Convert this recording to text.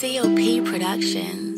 COP Productions.